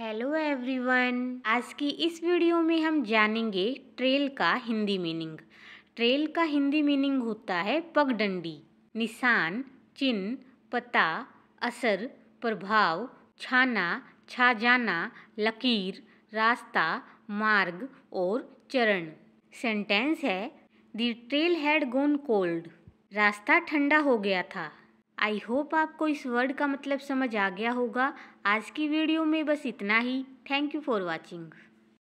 Hello everyone आज की इस वीडियो में हम जानेंगे ट्रेल का हिंदी मीनिंग ट्रेल का हिंदी मीनिंग होता है पगडंडी, निशान, चिन्ह, पता, असर, प्रभाव, छाना, छा जाना, लकीर, रास्ता, मार्ग और चरण। सेंटेंस है the trail had gone cold रास्ता ठंडा हो गया था। आई होप आपको इस वर्ड का मतलब समझ आ गया होगा। आज की वीडियो में बस इतना ही। Thank you for watching